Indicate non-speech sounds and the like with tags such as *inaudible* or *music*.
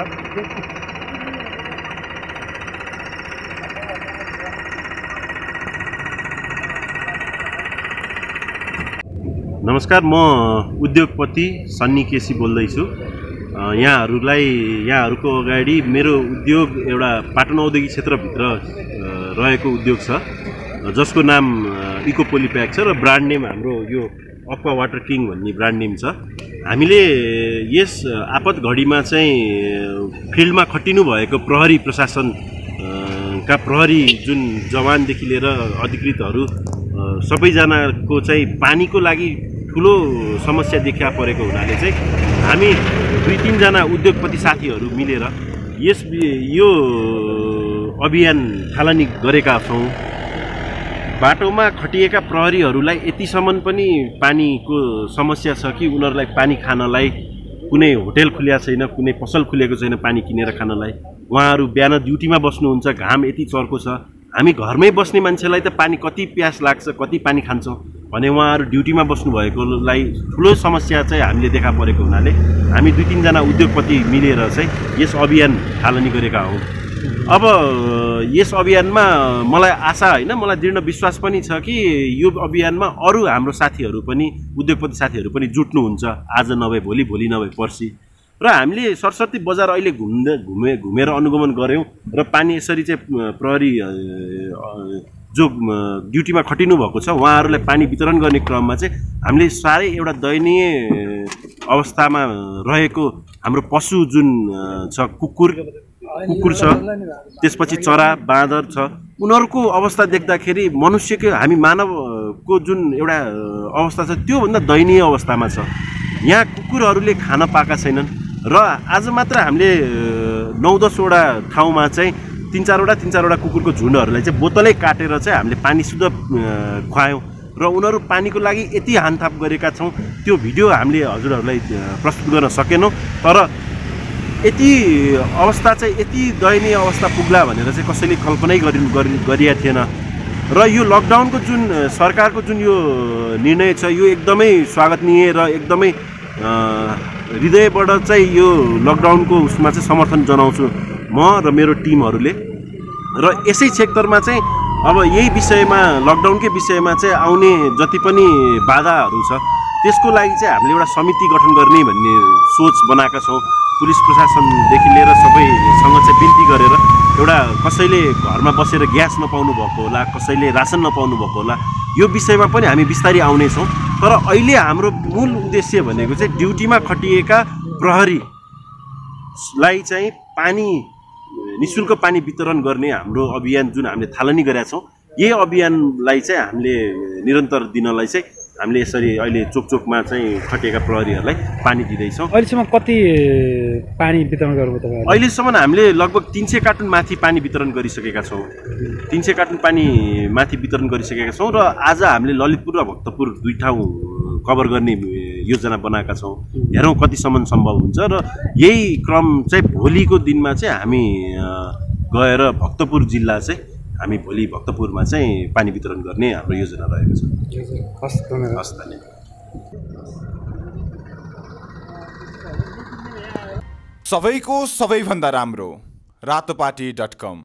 *laughs* नमस्कार म उद्योगपति सन्नी केसी बोल्दैछु। यहाँहरूलाई यहाँहरूको अगाडि मेरो उद्योग एउटा पाटन औद्योगिक क्षेत्रभित्र रहेको उद्योग छ। जसको नाम इको पोलिप्याक छ र ब्रान्ड नेम हाम्रो यो अक्वा वाटर किङ भन्ने ब्रान्ड नेम छ। हामीले यस आपत घडीमा चाहिँ फिल्डमा खटिनु भएको प्रहरी प्रशासन का प्रहरी जुन जवानदेखि लिएर अधिकृतहरू सबैजनाको चाहिँ पानीको लागि ठुलो समस्या देखा परेको हुनाले चाहिँ हामी दुई तिनजना उद्योगपति साथीहरू मिलेर यस यो अभियान थालनी गरेका छौँ। बाटोमा खटिएका प्रहरीहरूलाई यतिसम्म पनि पानीको समस्या छ कि उनीहरूलाई पानी खानलाई कुनै होटेल खुलिया छैन कुनै पसल खुलेको छैन पानी किनेर खानलाई? उहाँहरू बिहान ड्युटीमा बस्नुहुन्छ घाम यति चर्को छ। हामी घरमै बस्ने मान्छेलाई त पानी कति प्यास लाग्छ कति पानी खान्छौँ भने उहाँहरू ड्युटीमा बस्नुभएकोलाई ठुलो समस्या चाहिँ हामीले देखा परेको हुनाले हामी दुई तिनजना उद्योगपति मिलेर चाहिँ यस अभियान थालनी गरेका हौँ। अब यस अभियानमा मलाई आशा होइन मलाई दृढ विश्वास पनि छ कि यो अभियानमा अरू हाम्रो साथीहरू पनि उद्योगपति साथीहरू पनि जुट्नुहुन्छ। आज नभए भोलि भोलि नभए पर्सि। र हामीले सरस्वती बजार अहिले घुम्दै घुमे घुमेर अनुगमन गऱ्यौँ र पानी यसरी चाहिँ प्रहरी जो ड्युटीमा खटिनु भएको छ उहाँहरूलाई पानी वितरण गर्ने क्रममा चाहिँ हामीले साह्रै एउटा दयनीय अवस्थामा रहेको हाम्रो पशु जुन छ कुकुर कुकुर छ त्यसपछि चरा बाँदर छ। उनीहरूको अवस्था देख्दाखेरि मनुष्यको हामी मानवको जुन एउटा अवस्था छ त्योभन्दा दयनीय अवस्थामा छ। यहाँ कुकुरहरूले खान पाएका छैनन् र आज मात्र हामीले नौ दसवटा ठाउँमा चाहिँ तिन चारवटा तिन चारवटा कुकुरको झुन्डहरूलाई चाहिँ बोतलै काटेर चाहिँ हामीले पानी शुद्ध खुवायौँ र उनीहरू पानीको लागि यति हानथाप गरेका छौँ। त्यो भिडियो हामीले हजुरहरूलाई प्रस्तुत गर्न सकेनौँ। तर यति अवस्था चाहिँ यति दयनीय अवस्था पुग्ला भनेर चाहिँ कसैले कल्पनै गरि गरि गरिएको थिएन। र यो लकडाउनको जुन सरकारको जुन यो निर्णय छ यो एकदमै स्वागतनीय र एकदमै हृदयबाट चाहिँ यो लकडाउनको उसमा चाहिँ समर्थन जनाउँछु म र मेरो टिमहरूले। र यसै सेक्टरमा चाहिँ अब यही विषयमा लकडाउनकै विषयमा चाहिँ आउने जति पनि बाधाहरू छ त्यसको लागि चाहिँ हामीले एउटा समिति गठन गर्ने भन्ने सोच बनाएका छौँ। पुलिस प्रशासनदेखि लिएर सबैसँग चाहिँ बिन्ती गरेर एउटा कसैले घरमा बसेर ग्यास नपाउनु भएको होला कसैले रासन नपाउनु भएको होला यो विषयमा पनि हामी बिस्तारै आउनेछौँ। तर अहिले हाम्रो मूल उद्देश्य भनेको चाहिँ ड्युटीमा खटिएका प्रहरीलाई चाहिँ पानी निशुल्क पानी वितरण गर्ने हाम्रो अभियान जुन हामीले थालनी गरेका छौँ यही अभियानलाई चाहिँ हामीले निरन्तर दिनलाई चाहिँ हामीले यसरी अहिले चोक चोकमा चाहिँ खटिएका प्रहरीहरूलाई पानी दिँदैछौँ। अहिलेसम्म कति पानी वितरण गर्नुभयो तपाईँहरूले? अहिलेसम्म हामीले लगभग तिन सय कार्टुन माथि पानी वितरण गरिसकेका छौँ। तिन सय कार्टुन पानी माथि वितरण गरिसकेका छौँ र आज हामीले ललितपुर र भक्तपुर दुई ठाउँ कभर गर्ने योजना बनाएका छौँ। हेरौँ कतिसम्म सम्भव हुन्छ र यही क्रम चाहिँ भोलिको दिनमा चाहिँ हामी गएर भक्तपुर जिल्ला चाहिँ हामी भोलि भक्तपुरमा चाहिँ पानी वितरण गर्ने हाम्रो योजना रहेको छ। हस् धन्यवाद। हस् धन्यवाद। सबैको सबैभन्दा राम्रो रातोपाटी डट कम।